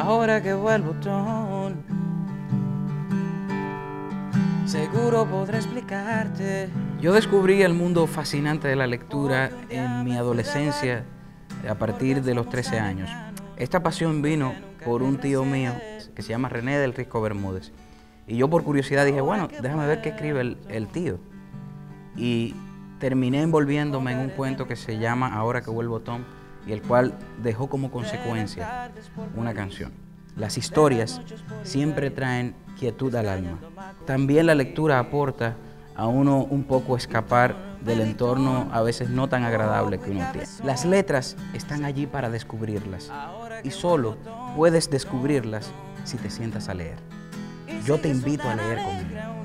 ahora que vuelvo Tom. Seguro podré explicarte. Yo descubrí el mundo fascinante de la lectura en mi adolescencia a partir de los 13 años. Esta pasión vino por un tío mío que se llama René del Risco Bermúdez. Y yo por curiosidad dije, bueno, déjame ver qué escribe el, el tío. Y terminé envolviéndome en un cuento que se llama Ahora que vuelvo Tom y el cual dejó como consecuencia una canción. Las historias siempre traen quietud al alma. También la lectura aporta a uno un poco escapar del entorno a veces no tan agradable que uno tiene. Las letras están allí para descubrirlas y solo puedes descubrirlas si te sientas a leer. Yo te invito a leer conmigo.